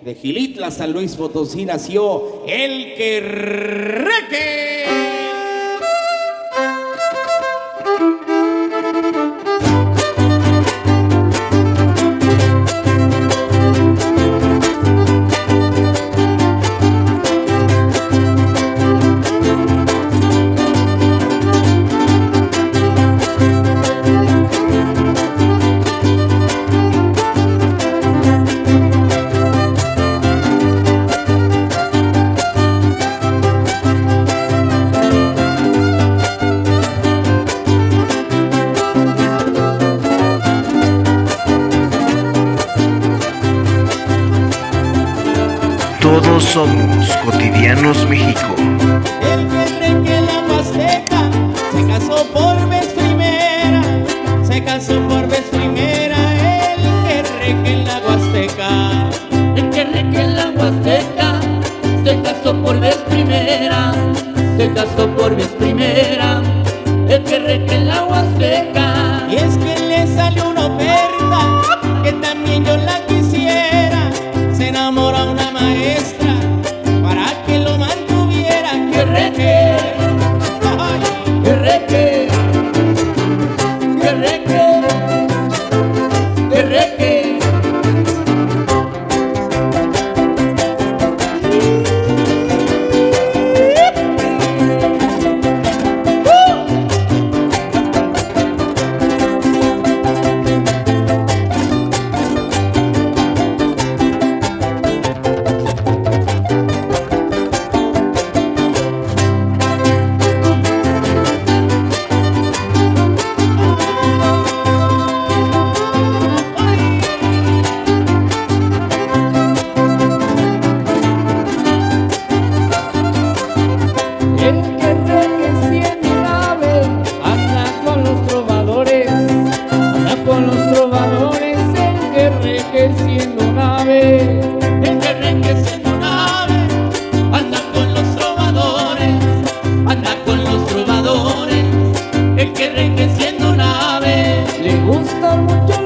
de Gilitla, San Luis Potosí, nació el Querreque. Somos Cotidianos México. El Querreque en la Huasteca se casó por vez primera, se casó por vez primera. El Querreque en la Huasteca. El que reque la Huasteca se casó por vez primera, se casó por vez primera. would do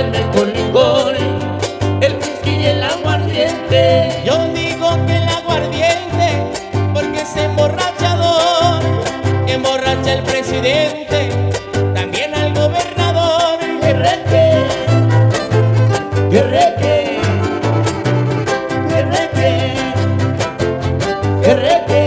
¿Cuál será el mejor licor? El whisky y el aguardiente. Yo digo que el aguardiente, porque es emborrachador, que emborracha el presidente, también al gobernador. Que reque, que reque,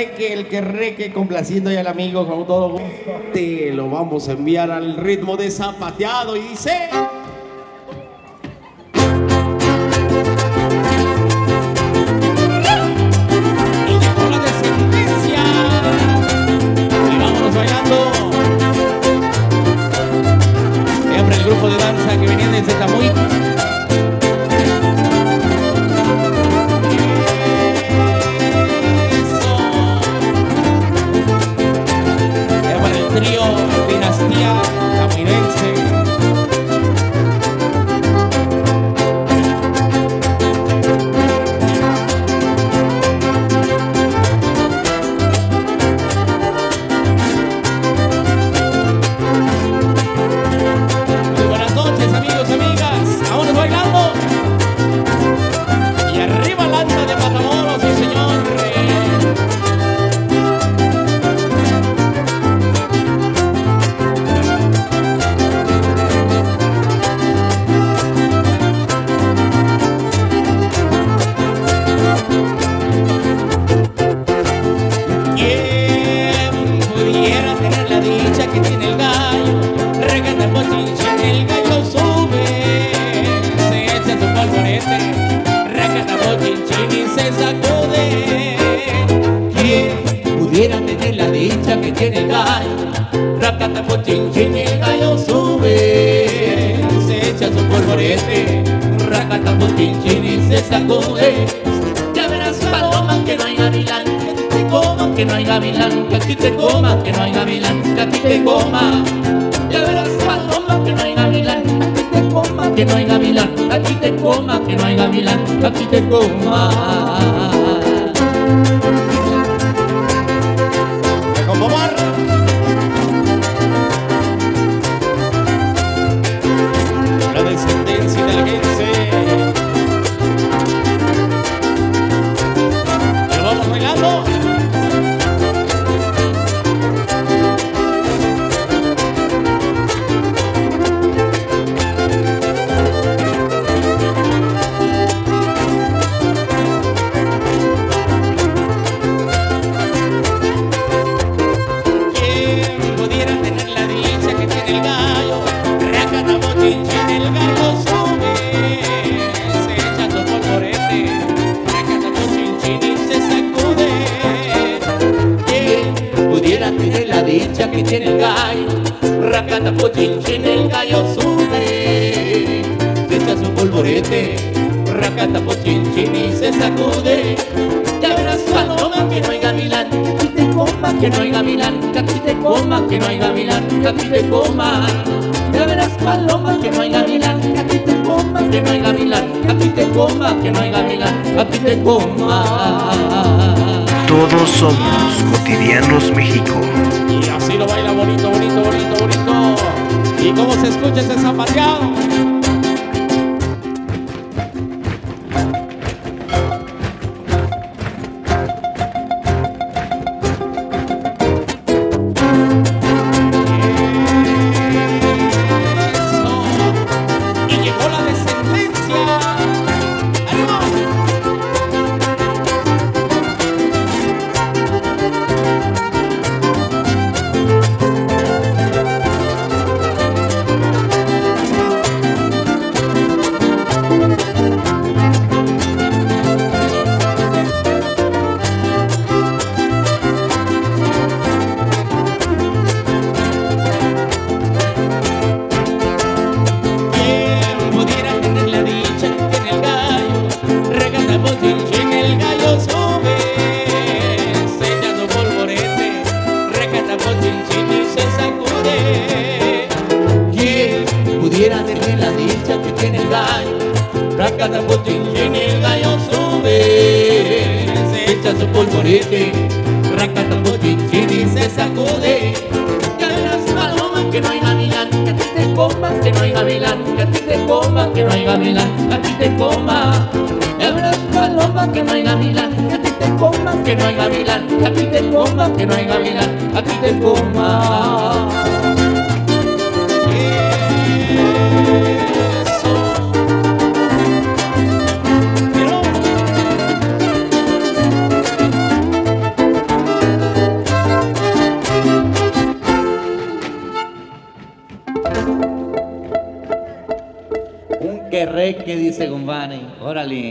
reque, el que reque, complaciendo ya al amigo con todo gusto. Te lo vamos a enviar al ritmo de zapateado y dice. Y. Y grupo de danza que venía desde Tamuy. Yeah. Dicha que tiene gallo? Racata Pochinchín y el gallo sube. Se echa su polvorete. Racata Pochinchín y se sacude. Ya verás paloma que no hay gavilán. Que te coma, que no hay gavilán. Que te coma, que no hay gavilán. Que te coma. Ya verás paloma que no hay gavilán. Que te coma, que no hay gavilán. Que a ti te coma, que no hay gavilán. Que te coma. Descendencia de que tiene el gallo? Racata bochinchín, el gallo sube, se echa su polvorete. Racata bochinchín y se sacude. Ya verás paloma que no hay gavilán, que te coma, que no hay gavilán, que te coma, que no hay gavilán, que te coma. Ya verás paloma que no hay gavilán, que te coma, que no hay gavilán, que te coma, que no hay gavilán, que te coma. Todos somos cotidianos México. Lo baila bonito, bonito, bonito, bonito. Y cómo se escucha ese zapateado. Regata bochinchín y se sacude. ¿Quién pudiera tener la dicha que tiene el gallo? Regata bochinchín, el gallo sube, se echa su polvorete. Regata bochinchín y se sacude. Ya verás paloma que no hay gavilán, que a ti te coma, que no hay gavilán, que a ti te coma, que no hay gavilán, que a ti te coma. Ya verás paloma que no hay gavilán, que a ti te que no hay gavilán, que a ti te coma, que no hay gavilán, que a ti te coma. Un querré que dice Gumbani. Órale.